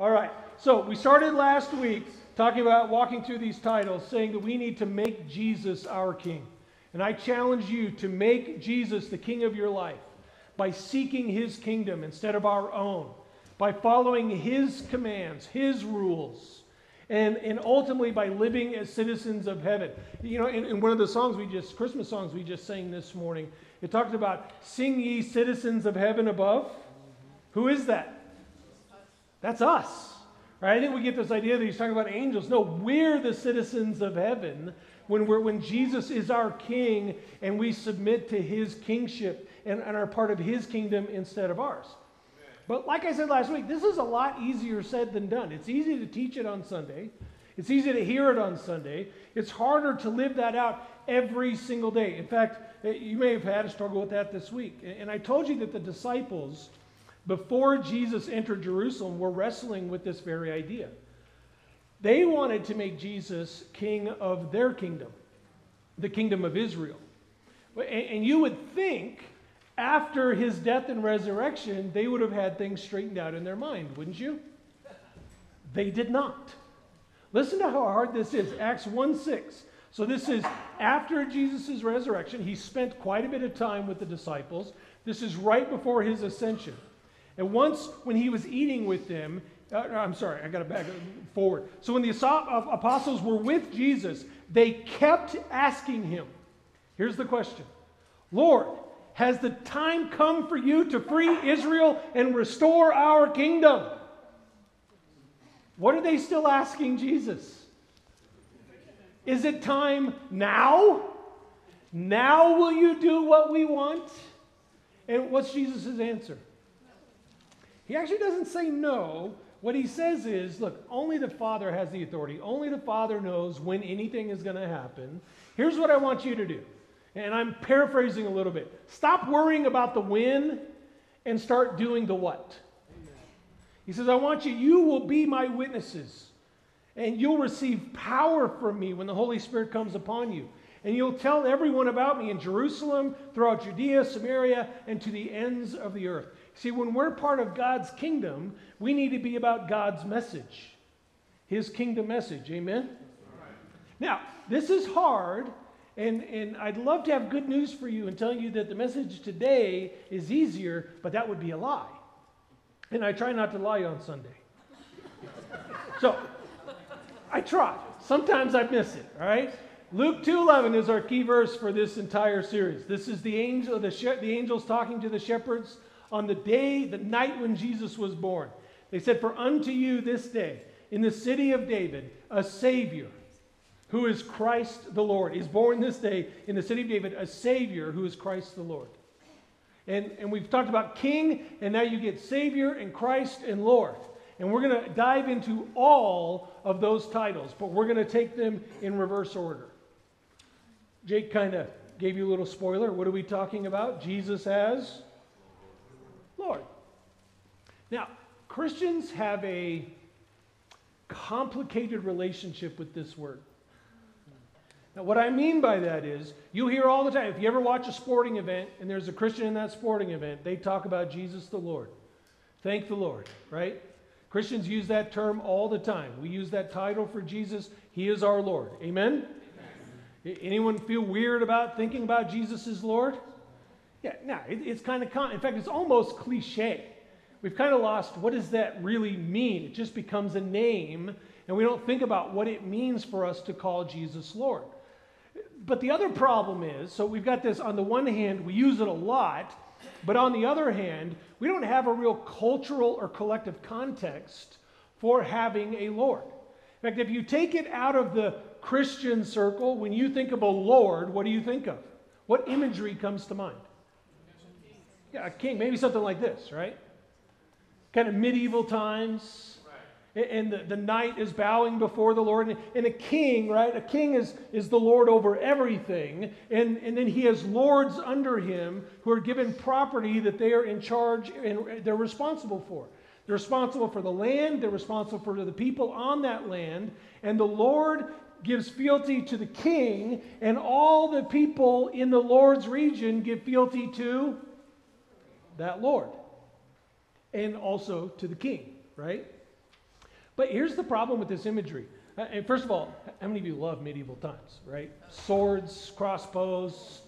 All right. So we started last week talking about walking through these titles, saying that we need to make Jesus our king. And I challenge you to make Jesus the king of your life by seeking his kingdom instead of our own, by following his commands, his rules, and, and ultimately by living as citizens of heaven. You know, in, in one of the songs we just, Christmas songs we just sang this morning, it talked about sing ye citizens of heaven above. Who is that? That's us. Right? I think we get this idea that he's talking about angels. No, we're the citizens of heaven when, we're, when Jesus is our king and we submit to his kingship and, and are part of his kingdom instead of ours. But like I said last week, this is a lot easier said than done. It's easy to teach it on Sunday. It's easy to hear it on Sunday. It's harder to live that out every single day. In fact, eh, you may have had a struggle with that this week. And I told you that the disciples, before Jesus entered Jerusalem, were wrestling with this very idea. They wanted to make Jesus king of their kingdom, the kingdom of Israel. And you would think after his death and resurrection, they would have had things straightened out in their mind, wouldn't you? They did not. Listen to how hard this is. Acts 1 6. So, this is after Jesus' resurrection. He spent quite a bit of time with the disciples. This is right before his ascension. And once, when he was eating with them, uh, I'm sorry, I got to back forward. So, when the apostles were with Jesus, they kept asking him, Here's the question Lord, has the time come for you to free Israel and restore our kingdom? What are they still asking Jesus? Is it time now? Now will you do what we want? And what's Jesus' answer? He actually doesn't say no. What he says is, look, only the Father has the authority. Only the Father knows when anything is going to happen. Here's what I want you to do and I'm paraphrasing a little bit. Stop worrying about the when and start doing the what. He says, I want you, you will be my witnesses, and you'll receive power from me when the Holy Spirit comes upon you. And you'll tell everyone about me in Jerusalem, throughout Judea, Samaria, and to the ends of the earth. See, when we're part of God's kingdom, we need to be about God's message, His kingdom message. Amen? Now, this is hard and, and I'd love to have good news for you and tell you that the message today is easier, but that would be a lie. And I try not to lie on Sunday. so I try. Sometimes I miss it, all right? Luke 2:11 is our key verse for this entire series. This is the angel the, she- the angels talking to the shepherds on the day, the night when Jesus was born. They said, "For unto you this day in the city of David a savior who is Christ the Lord. is born this day in the city of David, a Savior who is Christ the Lord. And, and we've talked about King, and now you get Savior and Christ and Lord. And we're going to dive into all of those titles, but we're going to take them in reverse order. Jake kind of gave you a little spoiler. What are we talking about? Jesus as Lord. Now, Christians have a complicated relationship with this word. Now, what I mean by that is, you hear all the time, if you ever watch a sporting event and there's a Christian in that sporting event, they talk about Jesus the Lord. Thank the Lord, right? Christians use that term all the time. We use that title for Jesus. He is our Lord. Amen? Amen. Anyone feel weird about thinking about Jesus as Lord? Yeah, no, it, it's kind of, con- in fact, it's almost cliche. We've kind of lost what does that really mean? It just becomes a name, and we don't think about what it means for us to call Jesus Lord. But the other problem is so we've got this on the one hand, we use it a lot, but on the other hand, we don't have a real cultural or collective context for having a Lord. In fact, if you take it out of the Christian circle, when you think of a Lord, what do you think of? What imagery comes to mind? Yeah, a king, maybe something like this, right? Kind of medieval times, and the, the knight is bowing before the Lord. And, a king, right? A king is, is the Lord over everything. And, and then he has lords under him who are given property that they are in charge and they're responsible for. They're responsible for the land, they're responsible for the people on that land. And the Lord gives fealty to the king, and all the people in the Lord's region give fealty to that Lord. And also to the king, right? But here's the problem with this imagery. Uh, and first of all, how many of you love medieval times, right? Swords, crossbows,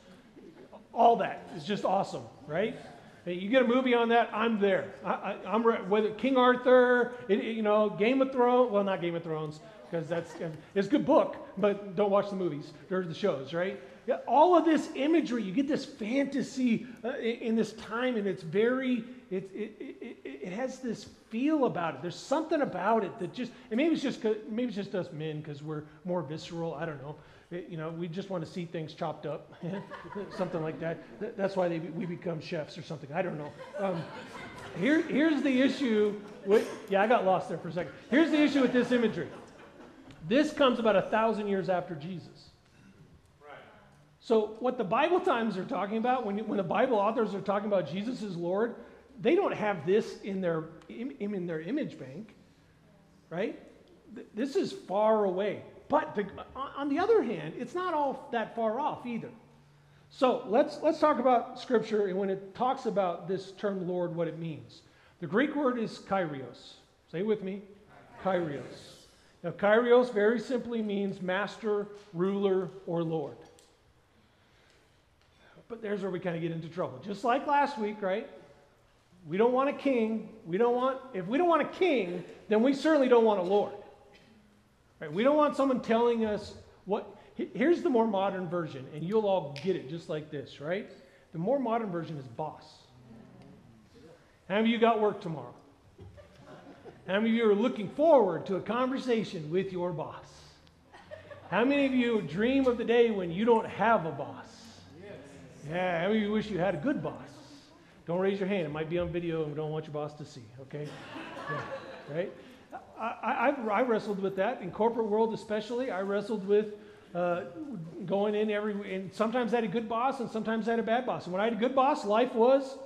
all that is just awesome, right? You get a movie on that, I'm there. I, am whether King Arthur, it, it, you know, Game of Thrones. Well, not Game of Thrones because that's it's a good book, but don't watch the movies or the shows, right? All of this imagery, you get this fantasy uh, in, in, this time, and it's very, it, it, it, it, has this feel about it. There's something about it that just, and maybe it's just, maybe it's just us men because we're more visceral. I don't know. You know, we just want to see things chopped up, something like that. That's why they, we become chefs or something. I don't know. Um, here, here's the issue with, yeah, I got lost there for a second. Here's the issue with this imagery. This comes about a thousand years after Jesus. So, what the Bible times are talking about, when, when the Bible authors are talking about Jesus as Lord, they don't have this in their, in their image bank, right? This is far away. But the, on the other hand, it's not all that far off either. So let's, let's talk about Scripture and when it talks about this term Lord, what it means. The Greek word is kyrios. Say with me kyrios. Now, kyrios very simply means master, ruler, or Lord. But there's where we kind of get into trouble. Just like last week, right? We don't want a king. We don't want, if we don't want a king, then we certainly don't want a Lord. Right? We don't want someone telling us what, here's the more modern version, and you'll all get it just like this, right? The more modern version is boss. How many of you got work tomorrow? How many of you are looking forward to a conversation with your boss? How many of you dream of the day when you don't have a boss? Yeah, how many you wish you had a good boss? Don't raise your hand. It might be on video and we don't want your boss to see, okay? Yeah, right? I, I, I, wrestled with that in corporate world, especially. I wrestled with uh, going in every, and sometimes I had a good boss, and sometimes I had a bad boss. And when I had a good boss, life was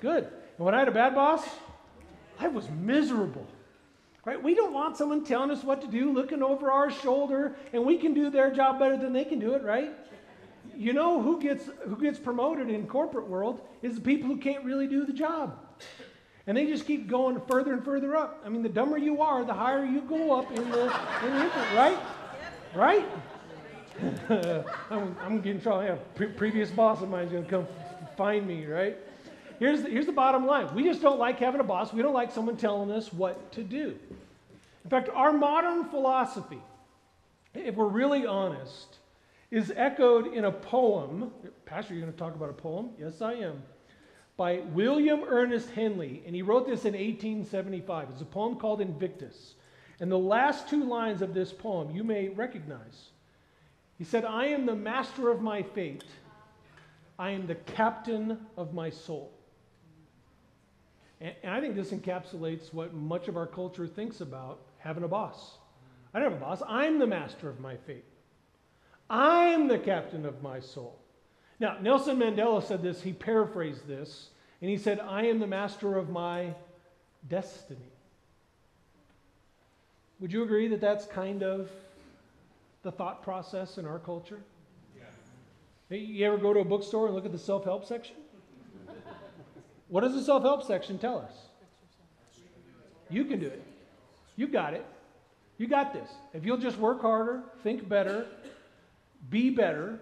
good. And when I had a bad boss, life was miserable. Right? We don't want someone telling us what to do, looking over our shoulder, and we can do their job better than they can do it, right? You know who gets who gets promoted in corporate world is the people who can't really do the job. And they just keep going further and further up. I mean, the dumber you are, the higher you go up in the, in the right? Right? I'm, I'm getting trouble. Yeah, pre- previous boss of mine is going to come find me, right? Here's the, here's the bottom line. We just don't like having a boss. We don't like someone telling us what to do. In fact, our modern philosophy, if we're really honest, is echoed in a poem. Pastor, you're going to talk about a poem? Yes, I am by William Ernest Henley, and he wrote this in 1875. It's a poem called Invictus. And the last two lines of this poem you may recognize. He said, I am the master of my fate, I am the captain of my soul. And, I think this encapsulates what much of our culture thinks about having a boss. I don't have a boss, I'm the master of my fate. I'm the captain of my soul. Now, Nelson Mandela said this, he paraphrased this, and he said, I am the master of my destiny. Would you agree that that's kind of the thought process in our culture? Yeah. You ever go to a bookstore and look at the self help section? what does the self help section tell us? You can do it. You got it. You got this. If you'll just work harder, think better, be better,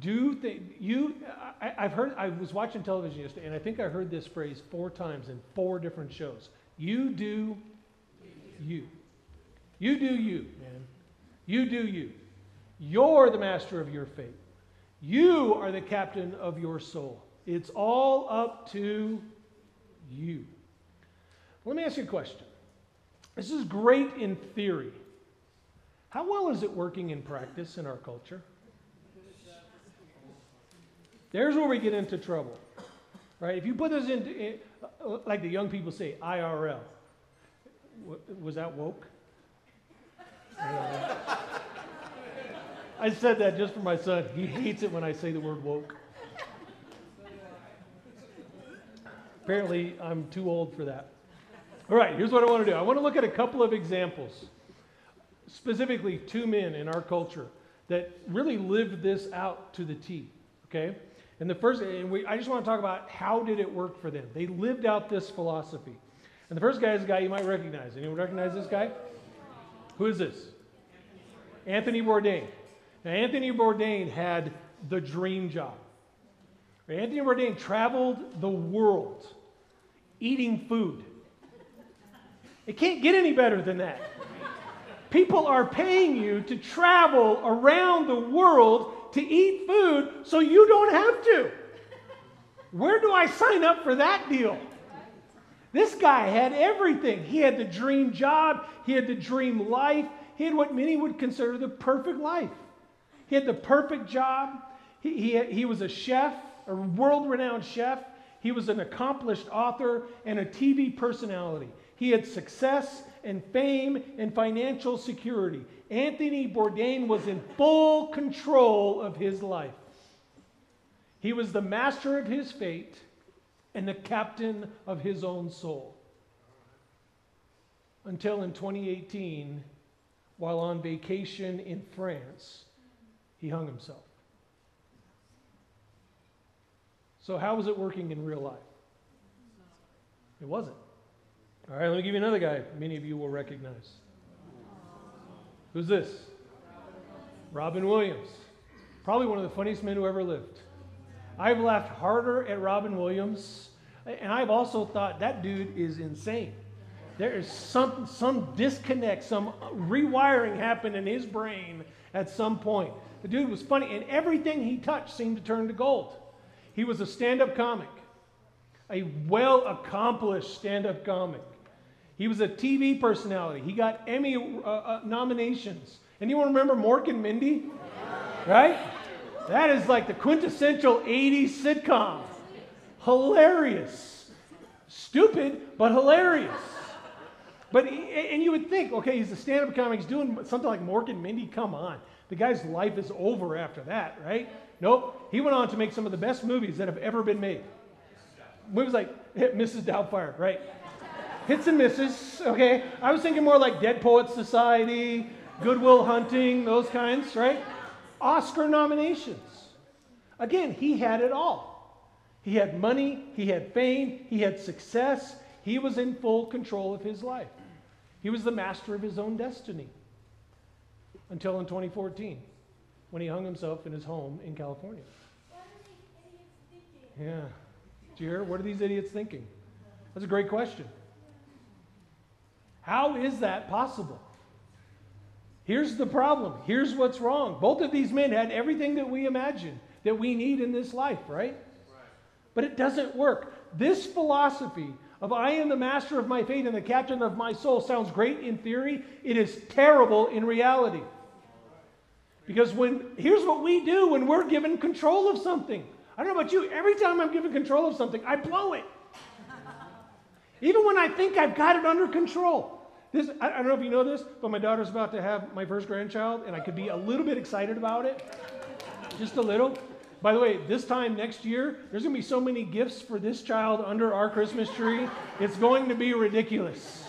do you I, have heard i was watching television yesterday and i think i heard this phrase four times in four different shows. You do you. You do you man. You do you. You're the master of your fate. You are the captain of your soul. It's all up to you. Let me ask you a question. This is great in theory. How well is it working in practice in our culture there's where we get into trouble, right? If you put this into, in, uh, like the young people say, IRL. Was that woke? I said that just for my son. He hates it when I say the word woke. Apparently, I'm too old for that. All right, here's what I want to do I want to look at a couple of examples, specifically two men in our culture that really lived this out to the T. Okay? And the first, and we, I just want to talk about how did it work for them. They lived out this philosophy. And the first guy is a guy you might recognize. Anyone recognize this guy? Who is this? Anthony Bourdain. Now, Anthony Bourdain had the dream job. Anthony Bourdain traveled the world eating food. It can't get any better than that. People are paying you to travel around the world to eat food so you don't have to. Where do I sign up for that deal? This guy had everything. He had the dream job, he had the dream life, he had what many would consider the perfect life. He had the perfect job, he, he, he was a chef, a world renowned chef, he was an accomplished author and a TV personality. He had success and fame and financial security. Anthony Bourdain was in full control of his life. He was the master of his fate and the captain of his own soul. Until in 2018, while on vacation in France, he hung himself. So, how was it working in real life? It wasn't. All right, let me give you another guy many of you will recognize. Who's this? Robin Williams. Probably one of the funniest men who ever lived. I've laughed harder at Robin Williams, and I've also thought that dude is insane. There is some, some disconnect, some rewiring happened in his brain at some point. The dude was funny, and everything he touched seemed to turn to gold. He was a stand up comic, a well accomplished stand up comic. He was a TV personality. He got Emmy uh, uh, nominations. Anyone remember Mork and Mindy? Right? That is like the quintessential 80s sitcom. Hilarious. Stupid, but hilarious. But, and you would think, okay, he's a stand up comic, he's doing something like Mork and Mindy. Come on. The guy's life is over after that, right? Nope. He went on to make some of the best movies that have ever been made. Movies like Mrs. Doubtfire, right? Hits and misses, okay? I was thinking more like Dead Poets Society, Good Will Hunting, those kinds, right? Oscar nominations. Again, he had it all. He had money, he had fame, he had success. He was in full control of his life. He was the master of his own destiny until in 2014 when he hung himself in his home in California. Yeah. Do you hear? What are these idiots thinking? That's a great question. How is that possible? Here's the problem. Here's what's wrong. Both of these men had everything that we imagine that we need in this life, right? right? But it doesn't work. This philosophy of I am the master of my fate and the captain of my soul sounds great in theory. It is terrible in reality. Because when here's what we do when we're given control of something. I don't know about you, every time I'm given control of something, I blow it. Even when I think I've got it under control. This, I, don't know if you know this, but my daughter's about to have my first grandchild, and I could be a little bit excited about it. Just a little. By the way, this time next year, there's going to be so many gifts for this child under our Christmas tree. It's going to be ridiculous.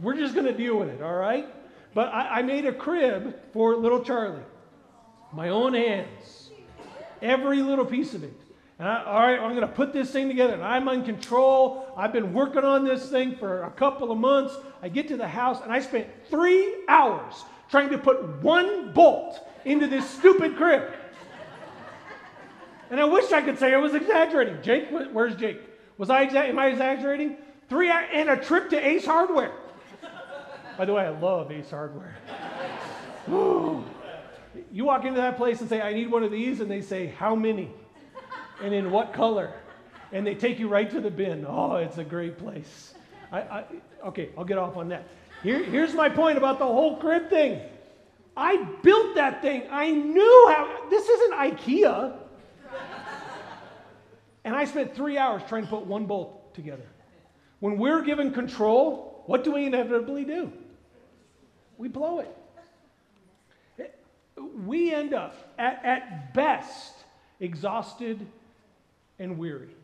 We're just going to deal with it, all right? But I, I made a crib for little Charlie, my own hands, every little piece of it. And I, all right, I'm going to put this thing together. And I'm in control. I've been working on this thing for a couple of months. I get to the house and I spent three hours trying to put one bolt into this stupid crib. And I wish I could say I was exaggerating. Jake, where's Jake? Was I exa- am I exaggerating? Three and a trip to Ace Hardware. By the way, I love Ace Hardware. you walk into that place and say, I need one of these, and they say, How many? And in what color. And they take you right to the bin. Oh, it's a great place. I, I, okay, I'll get off on that. Here, here's my point about the whole crib thing. I built that thing. I knew how. This isn't IKEA. And I spent three hours trying to put one bolt together. When we're given control, what do we inevitably do? We blow it. We end up, at, at best, exhausted and weary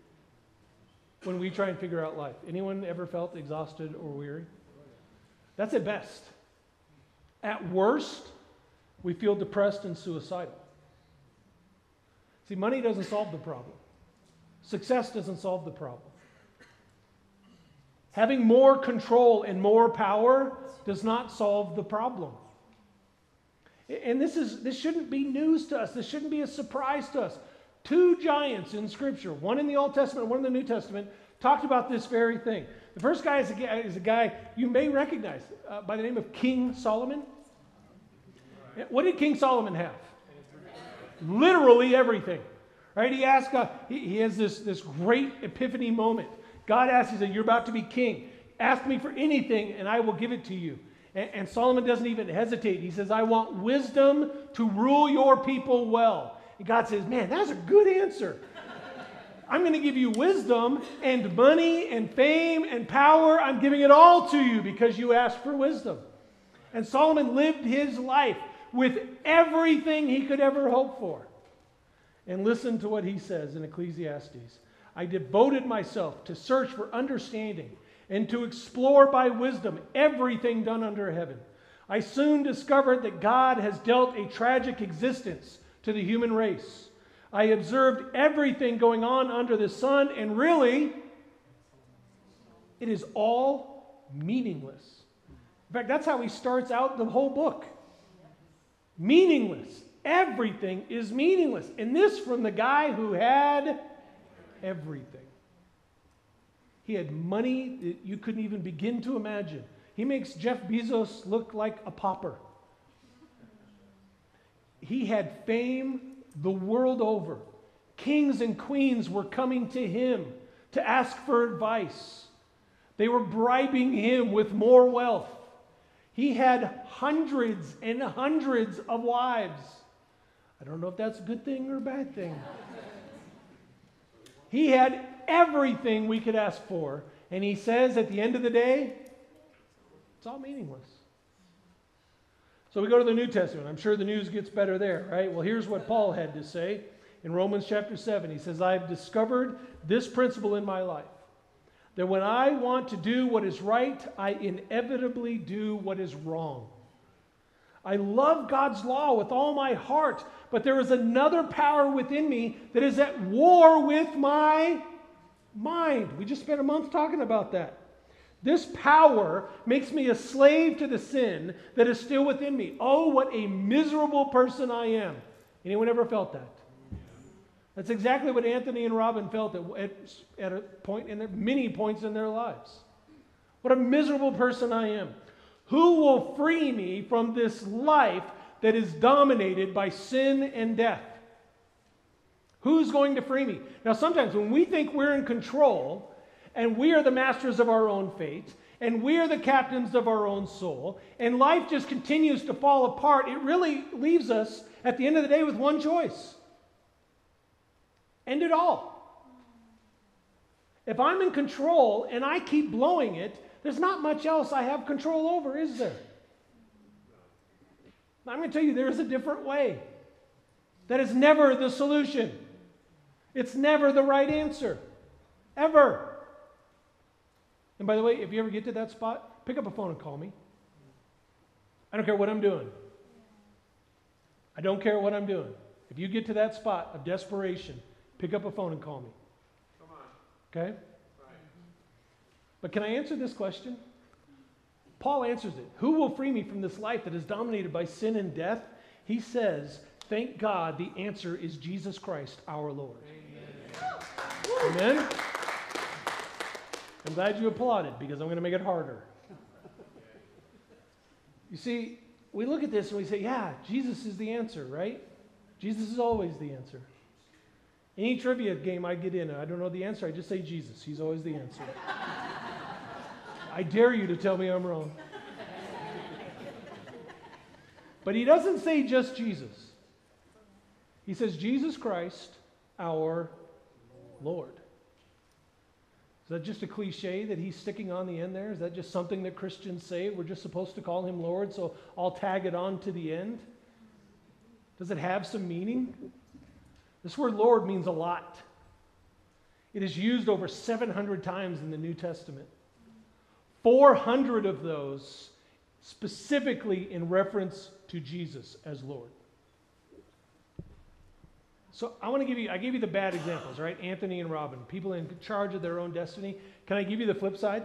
when we try and figure out life. Anyone ever felt exhausted or weary? That's at best. At worst, we feel depressed and suicidal. See, money doesn't solve the problem. Success doesn't solve the problem. Having more control and more power does not solve the problem. And this, is, this shouldn't be news to us. This shouldn't be a surprise to us. Two giants in Scripture, one in the Old Testament, one in the New Testament, talked about this very thing. The first guy is a, is a guy you may recognize uh, by the name of King Solomon. What did King Solomon have? Literally everything. Right? He asked God, he, he has this, this great epiphany moment. God asks, He said, You're about to be king. Ask me for anything, and I will give it to you. And Solomon doesn't even hesitate. He says, I want wisdom to rule your people well. And God says, Man, that's a good answer. I'm going to give you wisdom and money and fame and power. I'm giving it all to you because you asked for wisdom. And Solomon lived his life with everything he could ever hope for. And listen to what he says in Ecclesiastes I devoted myself to search for understanding and to explore by wisdom everything done under heaven. I soon discovered that God has dealt a tragic existence to the human race. I observed everything going on under the sun, and really, it is all meaningless. In fact, that's how he starts out the whole book. Meaningless. Everything is meaningless. And this from the guy who had everything. He had money that you couldn't even begin to imagine. He makes Jeff Bezos look like a pauper. He had fame the world over. Kings and queens were coming to him to ask for advice. They were bribing him with more wealth. He had hundreds and hundreds of wives. I don't know if that's a good thing or a bad thing. he had everything we could ask for. And he says at the end of the day, it's all meaningless. So we go to the New Testament. I'm sure the news gets better there, right? Well, here's what Paul had to say in Romans chapter 7. He says, I've discovered this principle in my life that when I want to do what is right, I inevitably do what is wrong. I love God's law with all my heart, but there is another power within me that is at war with my mind. We just spent a month talking about that. This power makes me a slave to the sin that is still within me. Oh, what a miserable person I am. Anyone ever felt that? That's exactly what Anthony and Robin felt at, at, at a point in their, many points in their lives. What a miserable person I am. Who will free me from this life that is dominated by sin and death? Who's going to free me? Now, sometimes when we think we're in control, and we are the masters of our own fate, and we are the captains of our own soul, and life just continues to fall apart, it really leaves us at the end of the day with one choice end it all. If I'm in control and I keep blowing it, there's not much else I have control over, is there? I'm going to tell you, there is a different way. That is never the solution. It's never the right answer. Ever. And by the way, if you ever get to that spot, pick up a phone and call me. I don't care what I'm doing. I don't care what I'm doing. If you get to that spot of desperation, pick up a phone and call me. Come on. Okay? Right. But can I answer this question? Paul answers it. Who will free me from this life that is dominated by sin and death? He says, Thank God the answer is Jesus Christ our Lord. Amen. Amen? I'm glad you applauded because I'm going to make it harder. You see, we look at this and we say, yeah, Jesus is the answer, right? Jesus is always the answer. Any trivia game I get in, I don't know the answer, I just say Jesus. He's always the answer. I dare you to tell me I'm wrong. But he doesn't say just Jesus. He says Jesus Christ, our Lord. Is that just a cliche that he's sticking on the end there? Is that just something that Christians say? We're just supposed to call him Lord, so I'll tag it on to the end? Does it have some meaning? This word Lord means a lot. It is used over 700 times in the New Testament. 400 of those specifically in reference to Jesus as Lord. So I want to give you, I gave you the bad examples, right? Anthony and Robin, people in charge of their own destiny. Can I give you the flip side?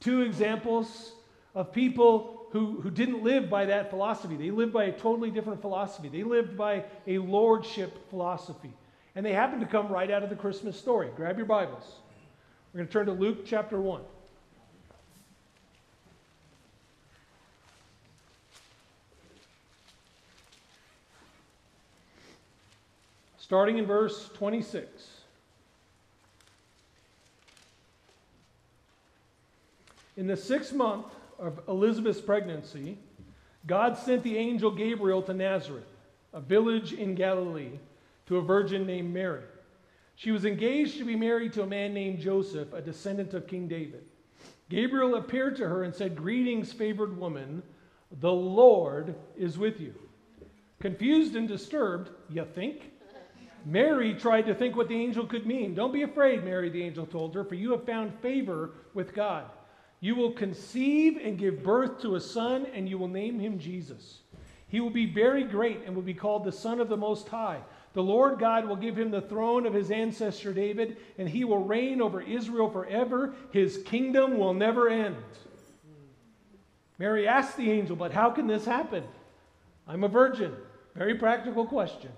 Two examples of people who, who didn't live by that philosophy. They lived by a totally different philosophy. They lived by a lordship philosophy. And they happen to come right out of the Christmas story. Grab your Bibles. We're going to turn to Luke chapter 1. Starting in verse 26. In the sixth month of Elizabeth's pregnancy, God sent the angel Gabriel to Nazareth, a village in Galilee, to a virgin named Mary. She was engaged to be married to a man named Joseph, a descendant of King David. Gabriel appeared to her and said, Greetings, favored woman, the Lord is with you. Confused and disturbed, you think? Mary tried to think what the angel could mean. Don't be afraid, Mary, the angel told her, for you have found favor with God. You will conceive and give birth to a son, and you will name him Jesus. He will be very great and will be called the Son of the Most High. The Lord God will give him the throne of his ancestor David, and he will reign over Israel forever. His kingdom will never end. Mary asked the angel, But how can this happen? I'm a virgin. Very practical question.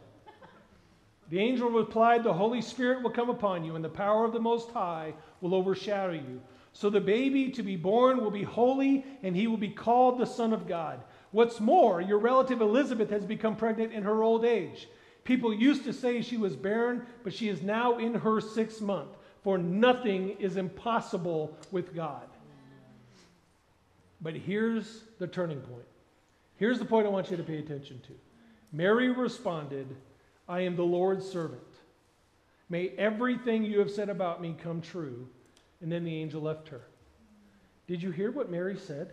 The angel replied, The Holy Spirit will come upon you, and the power of the Most High will overshadow you. So the baby to be born will be holy, and he will be called the Son of God. What's more, your relative Elizabeth has become pregnant in her old age. People used to say she was barren, but she is now in her sixth month, for nothing is impossible with God. But here's the turning point. Here's the point I want you to pay attention to. Mary responded, I am the Lord's servant. May everything you have said about me come true. And then the angel left her. Did you hear what Mary said?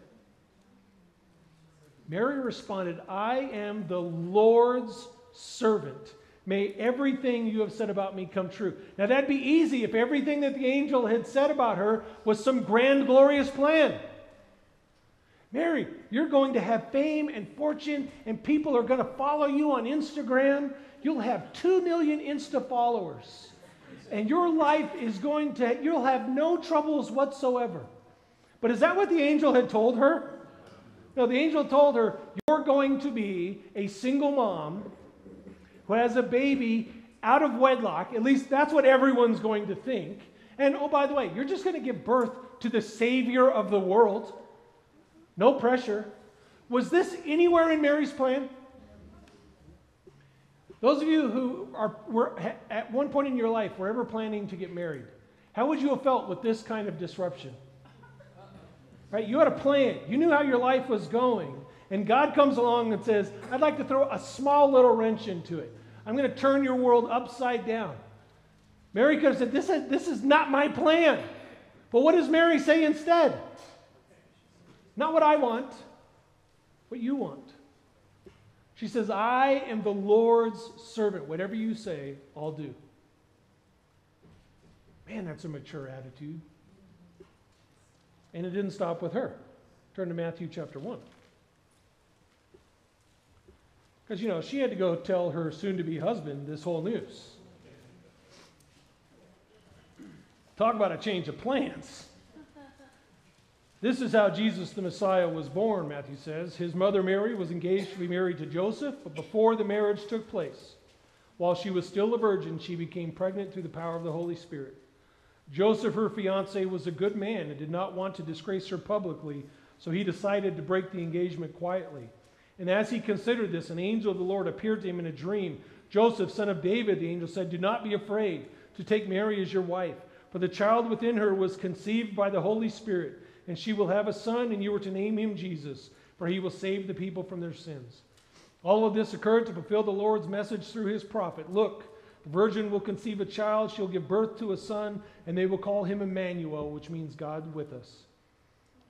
Mary responded, I am the Lord's servant. May everything you have said about me come true. Now, that'd be easy if everything that the angel had said about her was some grand, glorious plan. Mary, you're going to have fame and fortune, and people are going to follow you on Instagram. You'll have 2 million Insta followers and your life is going to, you'll have no troubles whatsoever. But is that what the angel had told her? No, the angel told her, You're going to be a single mom who has a baby out of wedlock. At least that's what everyone's going to think. And oh, by the way, you're just going to give birth to the Savior of the world. No pressure. Was this anywhere in Mary's plan? Those of you who are were at one point in your life were ever planning to get married, how would you have felt with this kind of disruption? Right? You had a plan. You knew how your life was going. And God comes along and says, I'd like to throw a small little wrench into it. I'm going to turn your world upside down. Mary could have said, This is, this is not my plan. But what does Mary say instead? Not what I want, what you want. She says, I am the Lord's servant. Whatever you say, I'll do. Man, that's a mature attitude. And it didn't stop with her. Turn to Matthew chapter 1. Because, you know, she had to go tell her soon to be husband this whole news. Talk about a change of plans. This is how Jesus the Messiah was born, Matthew says. His mother Mary was engaged to be married to Joseph, but before the marriage took place, while she was still a virgin, she became pregnant through the power of the Holy Spirit. Joseph, her fiance, was a good man and did not want to disgrace her publicly, so he decided to break the engagement quietly. And as he considered this, an angel of the Lord appeared to him in a dream. Joseph, son of David, the angel said, Do not be afraid to take Mary as your wife, for the child within her was conceived by the Holy Spirit and she will have a son, and you are to name him Jesus, for he will save the people from their sins. All of this occurred to fulfill the Lord's message through his prophet. Look, the virgin will conceive a child, she'll give birth to a son, and they will call him Emmanuel, which means God with us.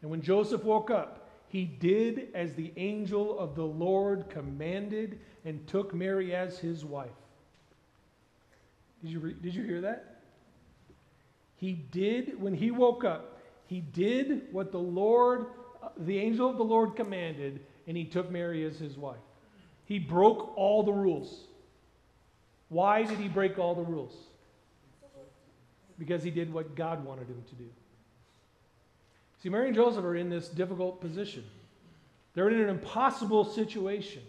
And when Joseph woke up, he did as the angel of the Lord commanded and took Mary as his wife. Did you, re- did you hear that? He did, when he woke up, he did what the Lord, uh, the angel of the Lord commanded, and he took Mary as his wife. He broke all the rules. Why did he break all the rules? Because he did what God wanted him to do. See, Mary and Joseph are in this difficult position. They're in an impossible situation.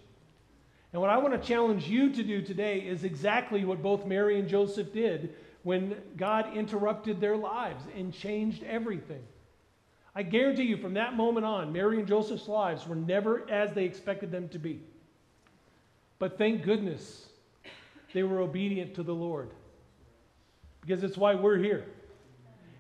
And what I want to challenge you to do today is exactly what both Mary and Joseph did when God interrupted their lives and changed everything. I guarantee you, from that moment on, Mary and Joseph's lives were never as they expected them to be. But thank goodness they were obedient to the Lord. Because it's why we're here.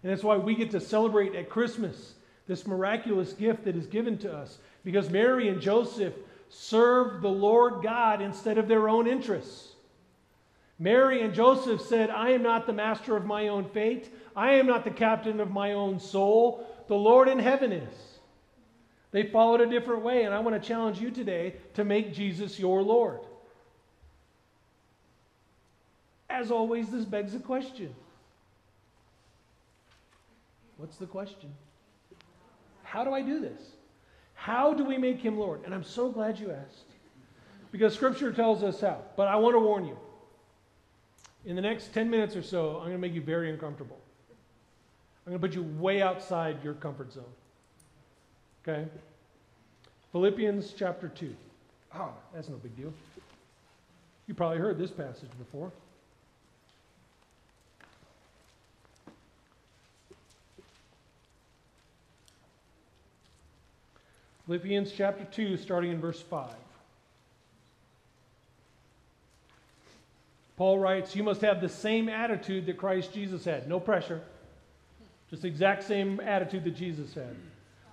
And that's why we get to celebrate at Christmas this miraculous gift that is given to us. Because Mary and Joseph served the Lord God instead of their own interests. Mary and Joseph said, I am not the master of my own fate. I am not the captain of my own soul. The Lord in heaven is. They followed a different way, and I want to challenge you today to make Jesus your Lord. As always, this begs a question. What's the question? How do I do this? How do we make him Lord? And I'm so glad you asked. Because Scripture tells us how. But I want to warn you. In the next 10 minutes or so, I'm going to make you very uncomfortable. I'm going to put you way outside your comfort zone. Okay? Philippians chapter 2. Oh, that's no big deal. You probably heard this passage before. Philippians chapter 2, starting in verse 5. Paul writes, You must have the same attitude that Christ Jesus had. No pressure. Just exact same attitude that Jesus had.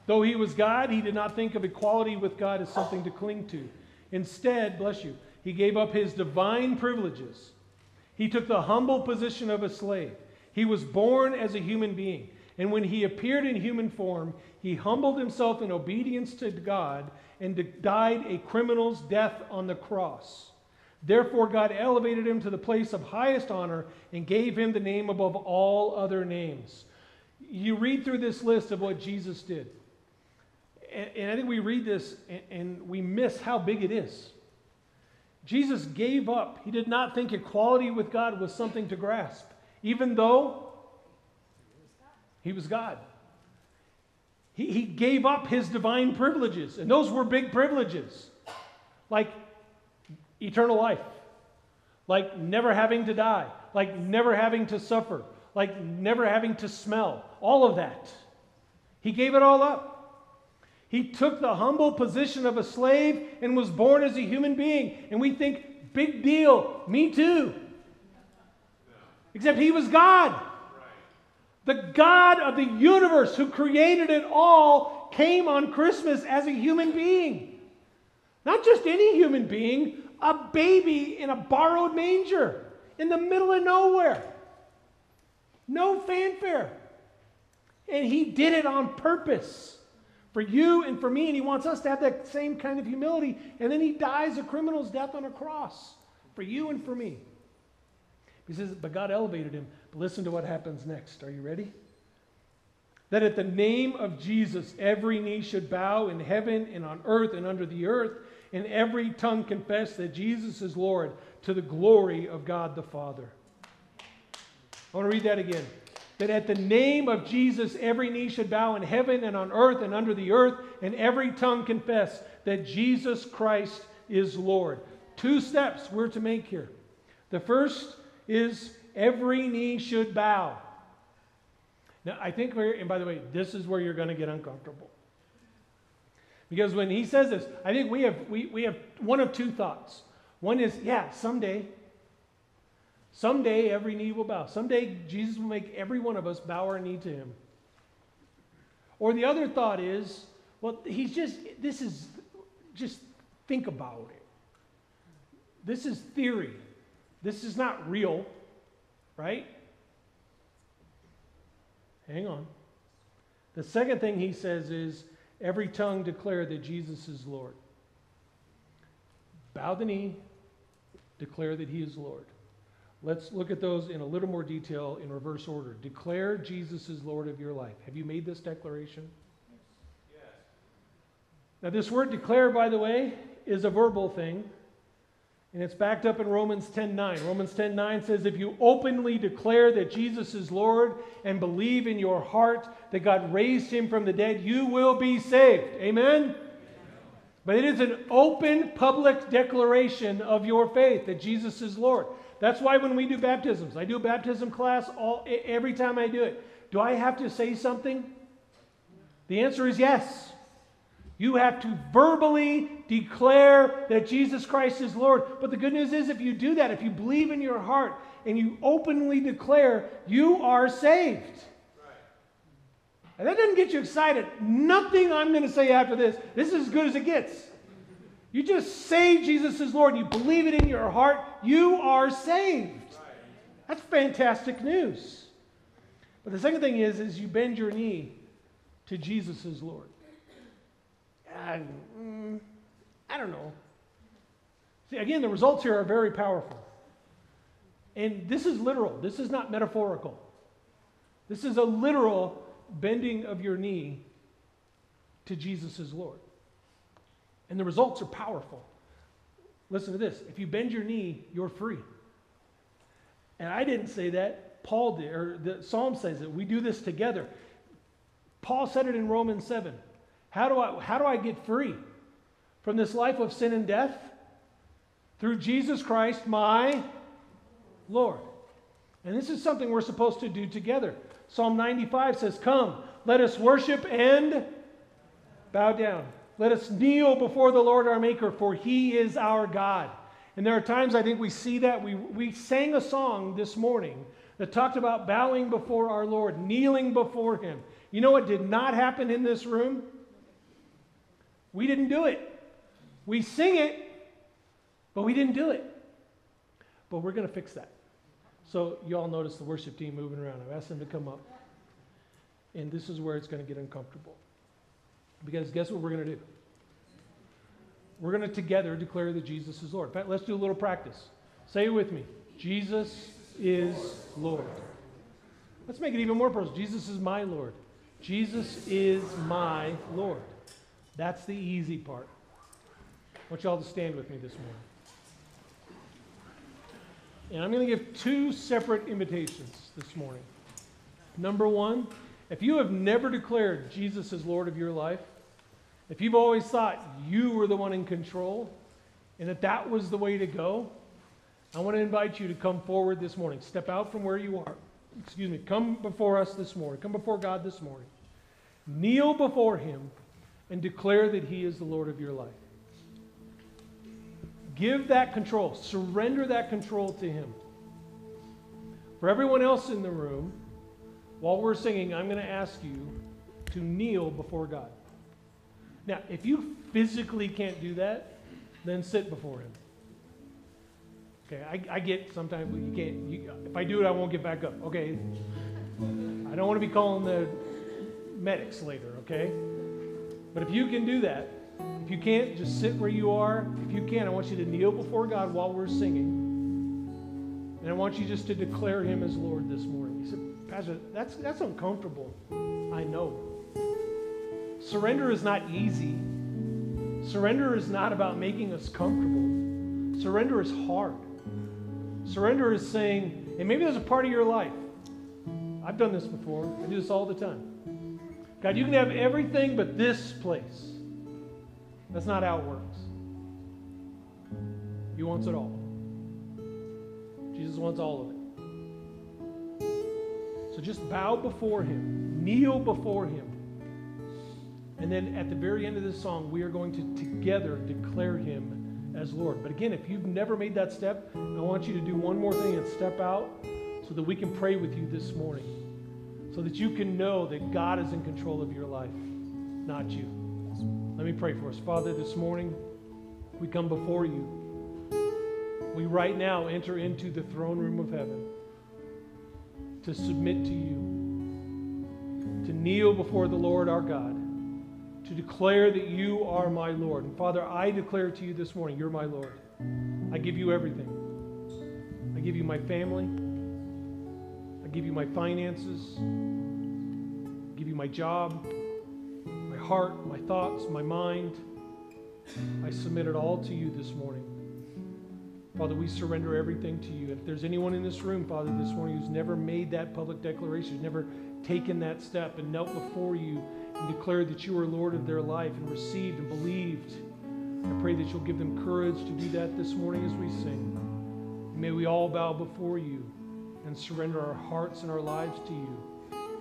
Though he was God, he did not think of equality with God as something to cling to. Instead, bless you, he gave up his divine privileges. He took the humble position of a slave. He was born as a human being. And when he appeared in human form, he humbled himself in obedience to God and died a criminal's death on the cross. Therefore, God elevated him to the place of highest honor and gave him the name above all other names. You read through this list of what Jesus did. And, I think we read this and we miss how big it is. Jesus gave up. He did not think equality with God was something to grasp, even though he was God. He, gave up his divine privileges, and those were big privileges, like eternal life, like never having to die, like never having to suffer, like never having to smell, all of that. He gave it all up. He took the humble position of a slave and was born as a human being. And we think, big deal, me too. Except he was God. The God of the universe who created it all came on Christmas as a human being. Not just any human being, a baby in a borrowed manger in the middle of nowhere. No fanfare. And he did it on purpose for you and for me, and he wants us to have that same kind of humility. And then he dies a criminal's death on a cross for you and for me. He says, but God elevated him. But listen to what happens next. Are you ready? That at the name of Jesus, every knee should bow in heaven and on earth and under the earth, and every tongue confess that Jesus is Lord to the glory of God the Father. I want to read that again. That at the name of Jesus, every knee should bow in heaven and on earth and under the earth, and every tongue confess that Jesus Christ is Lord. Two steps we're to make here. The first is every knee should bow. Now, I think we're, and by the way, this is where you're going to get uncomfortable. Because when he says this, I think we have, we, we have one of two thoughts. One is, yeah, someday, someday every knee will bow. Someday Jesus will make every one of us bow our knee to him. Or the other thought is, well, he's just, this is, just think about it. This is theory. This is not real, right? Hang on. The second thing he says is every tongue declare that Jesus is Lord. Bow the knee, declare that he is Lord. Let's look at those in a little more detail in reverse order. Declare Jesus is Lord of your life. Have you made this declaration? Yes. Now, this word declare, by the way, is a verbal thing. And it's backed up in Romans 10:9. Romans 10:9 says if you openly declare that Jesus is Lord and believe in your heart that God raised him from the dead, you will be saved. Amen. But it is an open public declaration of your faith that Jesus is Lord. That's why when we do baptisms, I do a baptism class all every time I do it. Do I have to say something? The answer is yes. You have to verbally declare that Jesus Christ is Lord. But the good news is, if you do that, if you believe in your heart and you openly declare, you are saved. And that doesn't get you excited. Nothing I'm going to say after this. This is as good as it gets. You just say Jesus is Lord and you believe it in your heart, you are saved. That's fantastic news. But the second thing is, is you bend your knee to Jesus as Lord. I, mm, I don't know. See, again, the results here are very powerful. And this is literal, this is not metaphorical. This is a literal bending of your knee to Jesus as Lord. And the results are powerful. Listen to this if you bend your knee, you're free. And I didn't say that. Paul did, or the Psalm says it. We do this together. Paul said it in Romans 7. How do I, how do I get free from this life of sin and death? Through Jesus Christ, my Lord. And this is something we're supposed to do together. Psalm 95 says, Come, let us worship and bow down. Let us kneel before the Lord our Maker, for he is our God. And there are times I think we see that. We, we sang a song this morning that talked about bowing before our Lord, kneeling before him. You know what did not happen in this room? We didn't do it. We sing it, but we didn't do it. But we're going to fix that. So you all notice the worship team moving around. I've asked them to come up. And this is where it's going to get uncomfortable. Because guess what we're going to do? We're going to together declare that Jesus is Lord. In fact, let's do a little practice. Say it with me Jesus is Lord. Let's make it even more personal. Jesus is my Lord. Jesus is my Lord. That's the easy part. I want you all to stand with me this morning. And I'm going to give two separate invitations this morning. Number one, if you have never declared Jesus as Lord of your life, if you've always thought you were the one in control and that that was the way to go, I want to invite you to come forward this morning. Step out from where you are. Excuse me. Come before us this morning. Come before God this morning. Kneel before Him and declare that He is the Lord of your life. Give that control, surrender that control to Him. For everyone else in the room, while we're singing, I'm going to ask you to kneel before God. Now, if you physically can't do that, then sit before Him. Okay, I, I get sometimes you can't. You, if I do it, I won't get back up. Okay, I don't want to be calling the medics later. Okay, but if you can do that, if you can't, just sit where you are. If you can, I want you to kneel before God while we're singing. And I want you just to declare him as Lord this morning. He said, Pastor, that's, that's uncomfortable. I know. Surrender is not easy. Surrender is not about making us comfortable. Surrender is hard. Surrender is saying, and maybe there's a part of your life. I've done this before. I do this all the time. God, you can have everything but this place. That's not how it works. He wants it all. Jesus wants all of it. So just bow before him, kneel before him. And then at the very end of this song, we are going to together declare him as Lord. But again, if you've never made that step, I want you to do one more thing and step out so that we can pray with you this morning so that you can know that God is in control of your life, not you. Let me pray for us. Father, this morning we come before you. We right now enter into the throne room of heaven to submit to you, to kneel before the Lord our God, to declare that you are my Lord. And Father, I declare to you this morning, you're my Lord. I give you everything. I give you my family. Give you my finances, give you my job, my heart, my thoughts, my mind. I submit it all to you this morning. Father, we surrender everything to you. If there's anyone in this room, Father, this morning who's never made that public declaration, who's never taken that step and knelt before you and declared that you are Lord of their life and received and believed, I pray that you'll give them courage to do that this morning as we sing. May we all bow before you and surrender our hearts and our lives to you.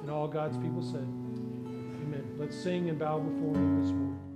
And all God's people said, Amen. Let's sing and bow before him this morning.